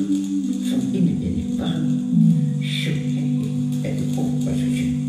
从一点点的疤，血黑黑，还都刮不出去。